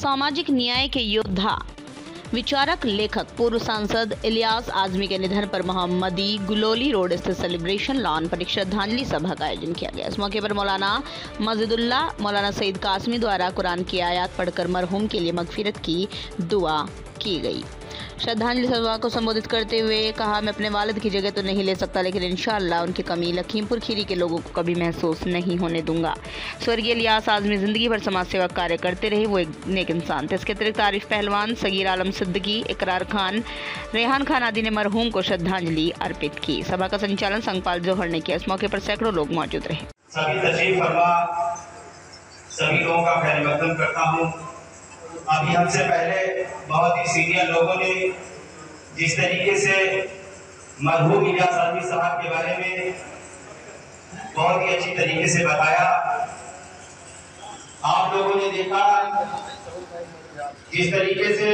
सामाजिक न्याय के योद्धा। विचारक, लेखक, पूर्व सांसद इलियास आजमी के निधन पर मोहम्मदी गुलोली रोड स्थित सेलिब्रेशन लॉन पर एक श्रद्धांजलि सभा का आयोजन किया गया। इस मौके पर मौलाना मजिदुल्ला मौलाना सईद कासमी द्वारा कुरान की आयात पढ़कर मरहूम के लिए मगफिरत की दुआ की गई। श्रद्धांजलि सभा को संबोधित करते हुए कहा, मैं अपने वालद की जगह तो नहीं ले सकता, लेकिन इंशाअल्लाह उनकी कमी लखीमपुर खीरी के लोगों को कभी महसूस नहीं होने दूँगा। स्वर्गीय लियास आजमी ज़िंदगी भर समाज सेवा कार्य करते रहे, वो एक नेक इंसान थे। इसके अतिरिक्त आरिफ पहलवान, सगीर आलम सिद्दगी इकरार खान, रेहान खान आदि ने मरहूम को श्रद्धांजलि अर्पित की। सभा का संचालन संगपाल जौहर ने किया। इस मौके पर सैकड़ों लोग मौजूद रहे। सभी सभी लोगों का खैर करता हूँ। अभी हमसे पहले बहुत ही सीनियर लोगों ने जिस तरीके से मरहूम इलियास आदमी साहब के बारे में बहुत ही अच्छी तरीके से बताया। आप लोगों ने देखा जिस तरीके से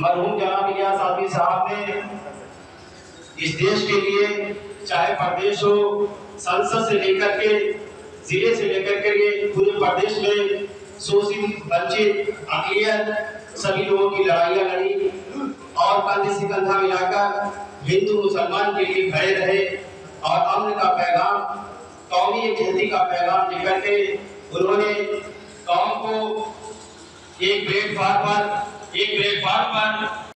मरहूम जनाब इलियास आदमी साहब ने इस देश के लिए, चाहे प्रदेश हो, संसद से लेकर के, ज़िले से लेकर के पूरे प्रदेश में शोषित बच्चे अकलियत सभी लोगों की लड़ाइयाँ लड़ी। और कंधे से कंधा मिलाकर हिंदू मुसलमान के लिए खड़े रहे। और अमन का पैगाम, कौमी एकजहती का पैगाम लेकर के उन्होंने कौम को एक प्लेटफार्म पर, एक प्लेटफार्म पर